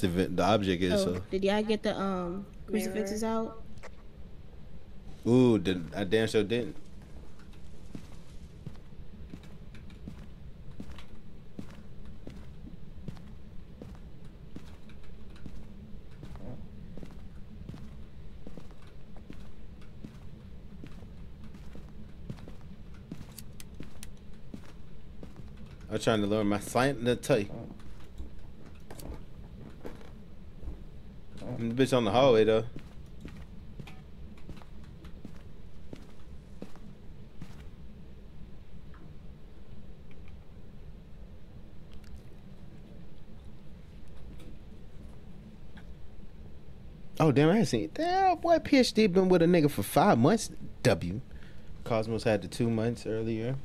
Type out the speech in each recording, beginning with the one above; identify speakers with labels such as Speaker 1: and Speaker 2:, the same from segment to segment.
Speaker 1: the, the object is.
Speaker 2: Oh,
Speaker 1: So,
Speaker 2: did y'all get the um crucifixes out?
Speaker 1: ooh, did I damn sure didn't. I'm trying to learn my silent to tell you. Bitch on the hallway though. Oh damn! I ain't seen. Damn, boy, PhD been with a nigga for five months. W. Cosmos had the two months earlier.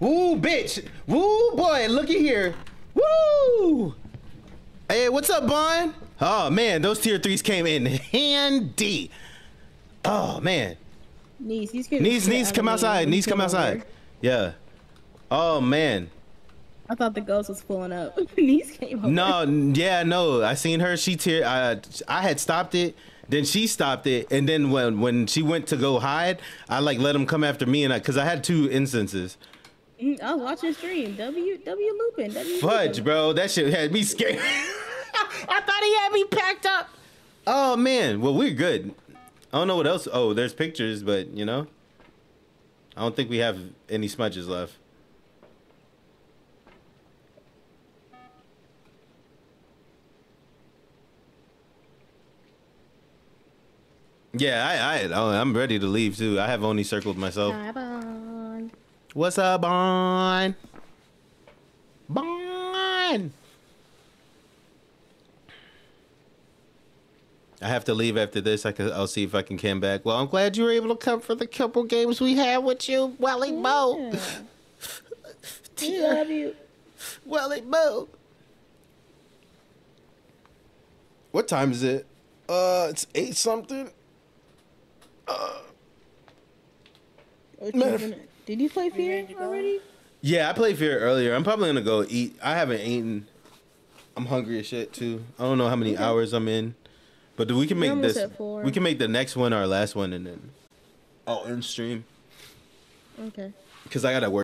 Speaker 1: Woo, bitch. Woo, boy. Looky here. Woo. Hey, what's up, Bond? Oh, man. Those tier threes came in handy. Oh, man.
Speaker 2: You scared the
Speaker 1: Knees, knees, come outside. Knees, come outside. Yeah. Oh, man.
Speaker 2: I thought the ghost was pulling up. Niece came over.
Speaker 1: No, yeah, no. I seen her. She tear. I, I had stopped it. Then she stopped it, and then when when she went to go hide, I like let him come after me, and I because I had two instances.
Speaker 2: Mm, I was watching stream. W W looping. W
Speaker 1: Fudge,
Speaker 2: looping.
Speaker 1: bro. That shit had me scared. I thought he had me packed up. Oh man. Well, we're good. I don't know what else. Oh, there's pictures, but you know, I don't think we have any smudges left. Yeah, I, I, I'm ready to leave too. I have only circled myself. What's up, Bon? Bon! I have to leave after this. I can, I'll see if I can come back. Well, I'm glad you were able to come for the couple games we had with you, Welly Bo.
Speaker 2: We love you.
Speaker 1: Welly Bo. What time is it? Uh, it's eight something.
Speaker 2: Uh,
Speaker 1: Matter
Speaker 2: Did you play Fear already?
Speaker 1: Yeah, I played Fear earlier. I'm probably gonna go eat. I haven't eaten. I'm hungry as shit too. I don't know how many hours I'm in, but we can
Speaker 2: We're
Speaker 1: make this. We can make the next one our last one, and then oh, I'll end stream
Speaker 2: Okay.
Speaker 1: because I gotta work.